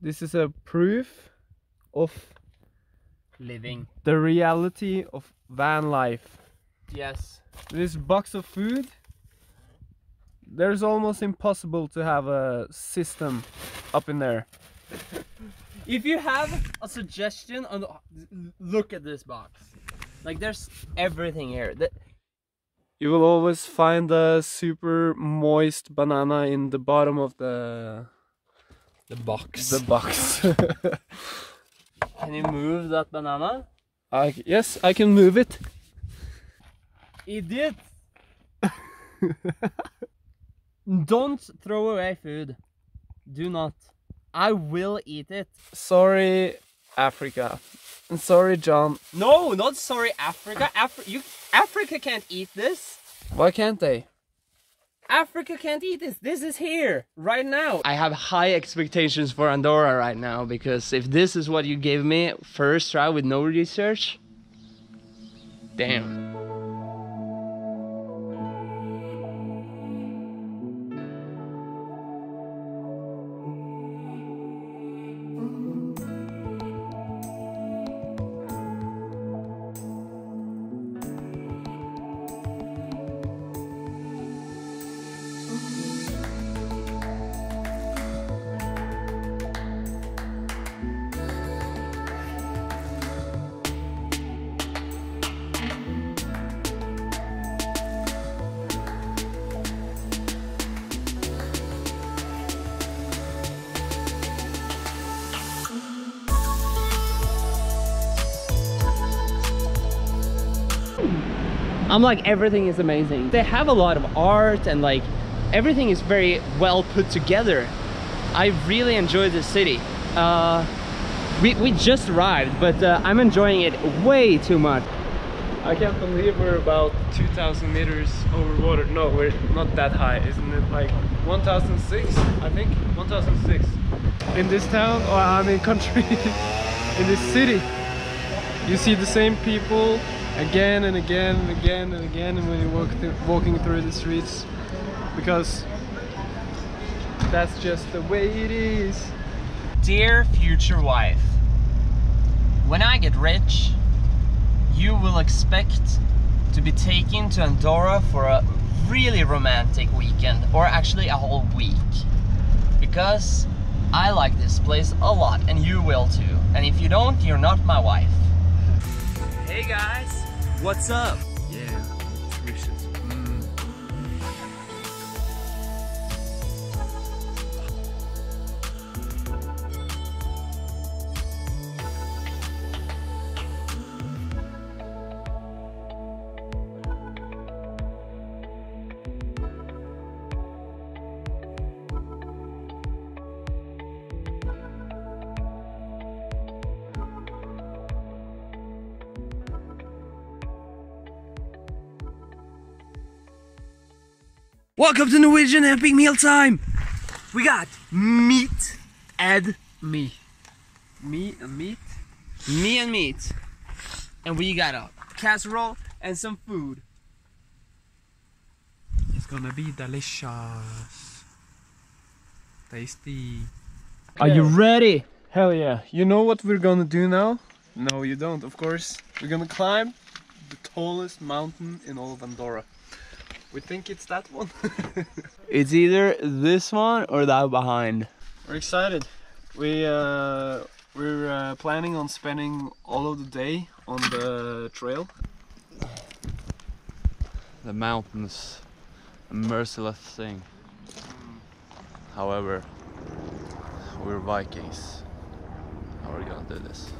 this is a proof of Living. the reality of van life. Yes. This box of food, there's almost impossible to have a system up in there. If you have a suggestion on the, look at this box. Like there's everything here. The, You will always find a super moist banana in the bottom of the the box. the box. Can you move that banana? I, yes, I can move it. Idiot! Don't throw away food. Do not. I will eat it. Sorry, Africa. And sorry, Jon. No, not sorry, Africa. Afri- you, Africa can't eat this. Why can't they? Africa can't eat this. This is here right now. I have high expectations for Andorra right now because if this is what you gave me first try with no research, damn. I'm like everything is amazing. They have a lot of art and like everything is very well put together. I really enjoy this city. Uh, we, we just arrived, but uh, I'm enjoying it way too much. I can't believe we're about 2,000 meters over water. No, we're not that high. Isn't it like 1,006? I think 1,006. In this town, or I mean country, in this city, you see the same people again and again and again and again when you walk through, walking through the streets because that's just the way it is. Dear future wife, when I get rich, you will expect to be taken to Andorra for a really romantic weekend, or actually a whole week. Because I like this place a lot, and you will too. And if you don't, you're not my wife. Hey guys, what's up? Yeah, Welcome to Norwegian Epic Meal Time! We got meat and me. Me and meat. Me and meat. And we got a casserole and some food. It's gonna be delicious. Tasty. Are you ready? Hell yeah. You know what we're gonna do now? No, you don't, of course. We're gonna climb the tallest mountain in all of Andorra. We think it's that one. It's either this one or that behind. we're excited. We uh, we're uh, planning on spending all of the day on the trail. The mountains, a merciless thing. However, we're Vikings. How are we gonna do this?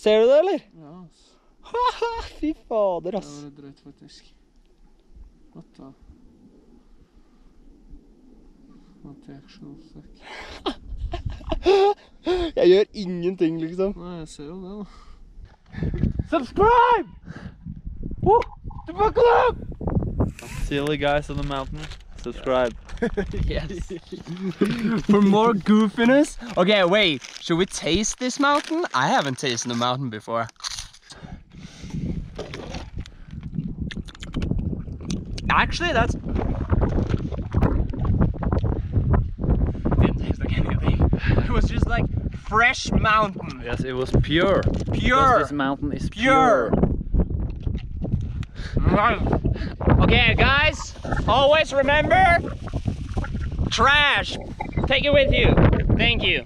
Ser du det, eller? Ja, ass. Haha, Fy fader, ass. Det var litt drøyt, faktisk. What the? What the actual fuck? Jeg gjør ingenting, liksom. Nei, jeg ser jo det, da. Subscribe! Woo! Buckle up! See you guys on the mountain. Subscribe. Yes. For more goofiness. Okay, wait. Should we taste this mountain? I haven't tasted a mountain before. Actually, that's. Didn't taste like anything. It was just like fresh mountain. Yes, it was pure. Pure. Because this mountain is Pure. Okay, guys, always remember trash. Take it with you. Thank you.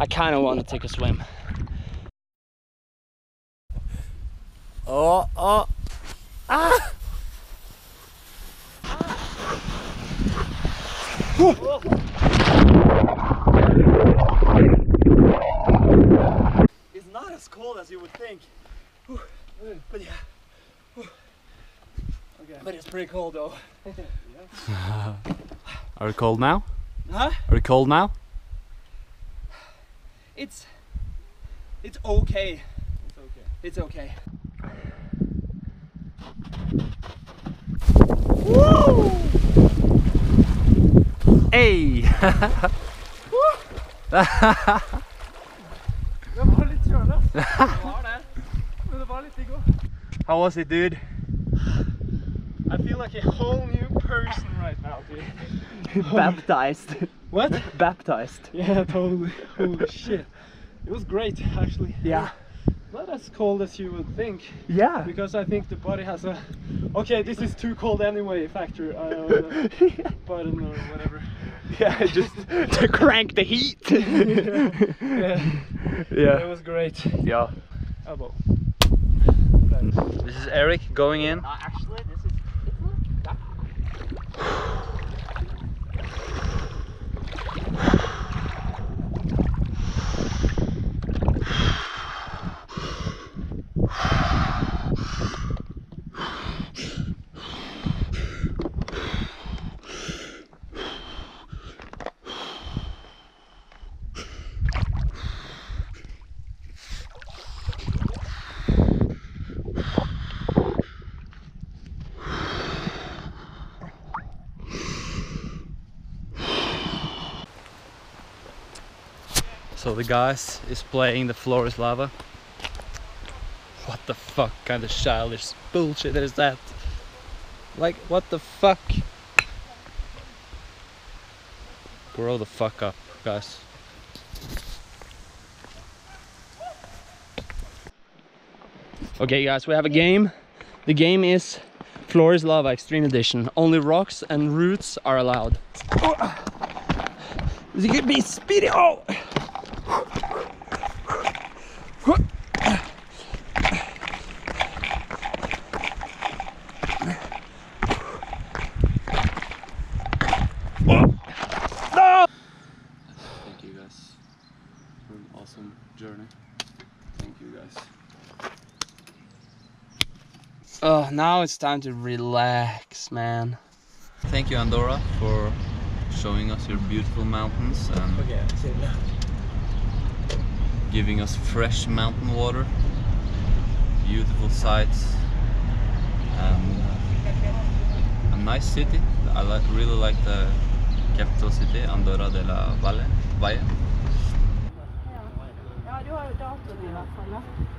I kind of want to take a swim. Oh, oh. Ah! It's not as cold as you would think. But yeah. Whew. But it's pretty cold though. Are you cold now? Huh? Are you cold now? It's it's okay. It's okay. It's okay. Woo! Hey! Det var litt kjølig, ass. Men det var litt digg òg. How was it, dude? I feel like a whole new person right now, dude. Baptized. What? Baptized. Yeah, totally. Holy shit. It was great, actually. Yeah. Not as cold as you would think, Yeah. because I think the body has a. Okay, this is too cold anyway factor. Uh, button or whatever. yeah, just to crank the heat. Yeah. It Yeah. was great. Yeah. Elbow. This is Erik going in. actually, So the guys is playing the floor is lava. What the fuck kind of childish bullshit is that? Like what the fuck? Grow the fuck up, guys. Okay, guys, we have a game. The game is Floor is Lava Extreme Edition. Only rocks and roots are allowed. This could be speedy. Oh! Thank you guys for an awesome journey. Thank you guys. Oh, now it's time to relax, man. Thank you Andorra for showing us your beautiful mountains and giving us fresh mountain water, beautiful sights, and uh, a nice city. I like, really like the capital city, Andorra de la Valle. Valle. Ja, du har jo datoen i hvert fall.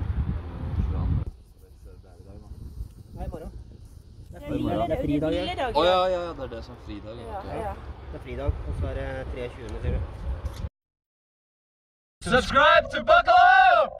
Er Å fridag, ja. Oh, ja, ja, det er det som er fridag. Ja, ja. Det er fridag, og så er det 23. sier du. Subscribe to Buckle